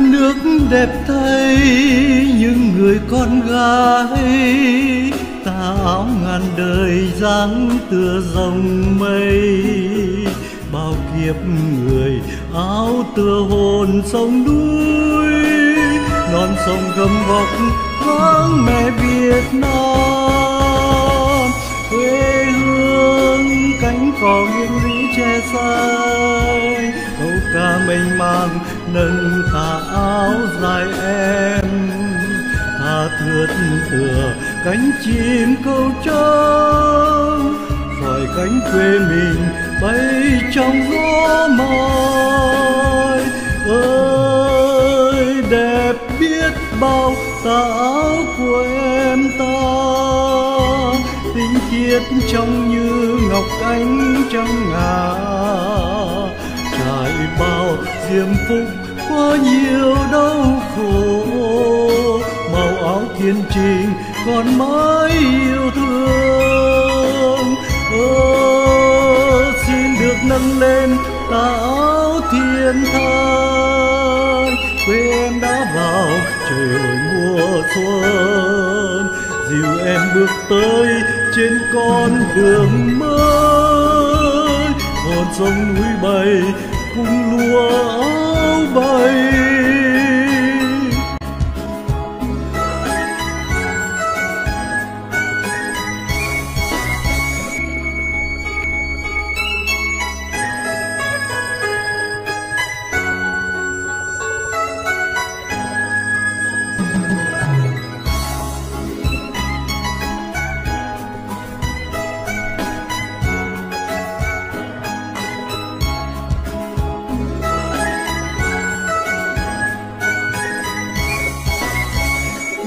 Nước đẹp thay những người con gái. Ta áo ngàn đời dáng tựa dòng mây, bao kiếp người áo tựa hồn sông núi. Non sông gầm vóc vắng mẹ Việt Nam, quê có những lý che xanh câu ca mênh mang nâng tà áo dài em. Tha thướt thừa cánh chim câu trắng rồi cánh quê mình bay trong gió mai tinh khiết trong như ngọc ánh trong ngà. Trải bao diêm phúc qua nhiều đau khổ, màu áo kiên trình còn mãi yêu thương. Ơ xin được nâng lên tà áo thiên thai quê em đã vào trời mùa xuân. Dìu em bước tới trên con đường mới. Hồn sông núi bay cùng lúa áo bay.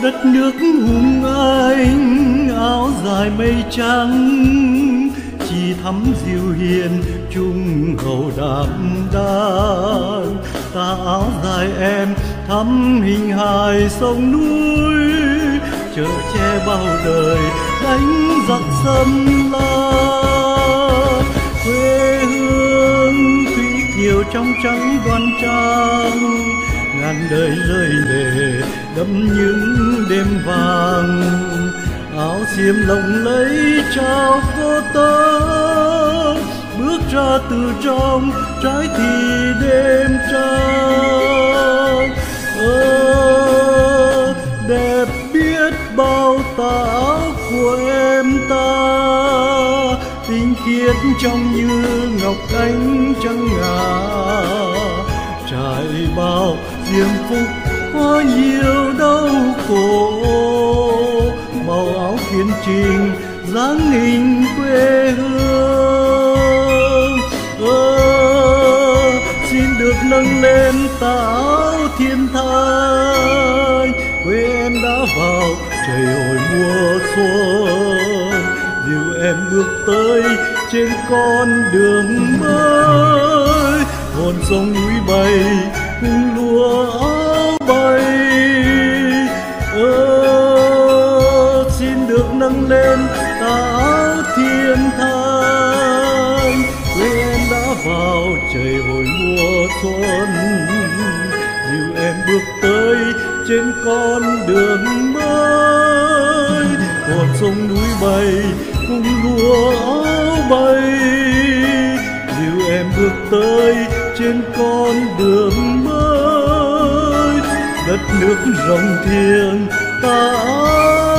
Đất nước hùng anh, áo dài mây trắng, chỉ thắm diệu hiền trung hậu đạm đan. Ta áo dài em thắm hình hài sông núi, chở che bao đời đánh giặc xâm la quê hương thủy kiều trong trắng đoan trang ngàn đời rơi lệ, đẫm những đêm vàng. Áo xiêm lộng lấy trao cô tớ, bước ra từ trong trái thì đêm trăng. Ơ, đẹp biết bao tà áo của em ta, tinh khiết trong như ngọc ánh trắng ngà. Trải bao diêm phúc, có nhiều đau khổ. Màu áo kiên trình, dáng hình quê hương. Ơ, xin được nâng lên tà áo thiên thai. Quê em đã vào, trời ơi mùa xuân. Dìu em bước tới trên con đường mới. Hồn sông núi bay cùng trên con đường mới. Còn sông núi bay cùng lúa áo bay. Dìu em bước tới trên con đường mới, đất nước rộng thiêng, ta ơi